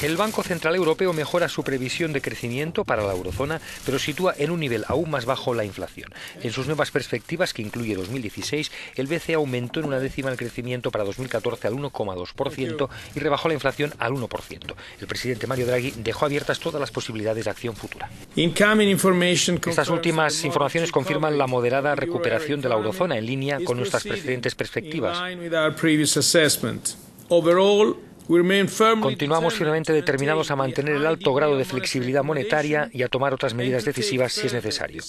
El Banco Central Europeo mejora su previsión de crecimiento para la eurozona, pero sitúa en un nivel aún más bajo la inflación. En sus nuevas perspectivas, que incluye 2016, el BCE aumentó en una décima el crecimiento para 2014 al 1,2% y rebajó la inflación al 1%. El presidente Mario Draghi dejó abiertas todas las posibilidades de acción futura. Estas últimas informaciones confirman la moderada recuperación de la eurozona en línea con nuestras precedentes perspectivas. Continuamos firmemente determinados a mantener el alto grado de flexibilidad monetaria y a tomar otras medidas decisivas si es necesario.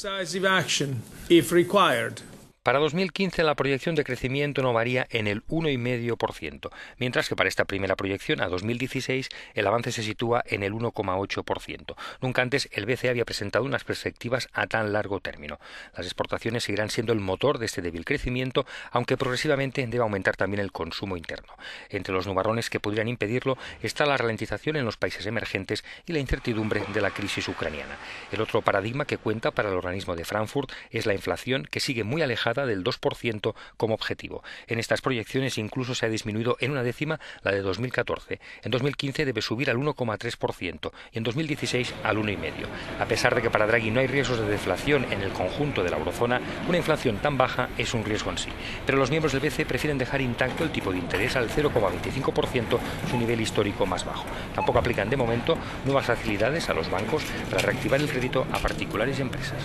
Para 2015 la proyección de crecimiento no varía en el 1,5%, mientras que para esta primera proyección a 2016 el avance se sitúa en el 1,8%. Nunca antes el BCE había presentado unas perspectivas a tan largo término. Las exportaciones seguirán siendo el motor de este débil crecimiento, aunque progresivamente debe aumentar también el consumo interno. Entre los nubarrones que podrían impedirlo está la ralentización en los países emergentes y la incertidumbre de la crisis ucraniana. El otro paradigma que cuenta para el organismo de Frankfurt es la inflación, que sigue muy alejada del 2% como objetivo. En estas proyecciones incluso se ha disminuido en una décima la de 2014. En 2015 debe subir al 1,3% y en 2016 al 1,5%. A pesar de que para Draghi no hay riesgos de deflación en el conjunto de la eurozona, una inflación tan baja es un riesgo en sí. Pero los miembros del BCE prefieren dejar intacto el tipo de interés al 0,25%, su nivel histórico más bajo. Tampoco aplican de momento nuevas facilidades a los bancos para reactivar el crédito a particulares y empresas.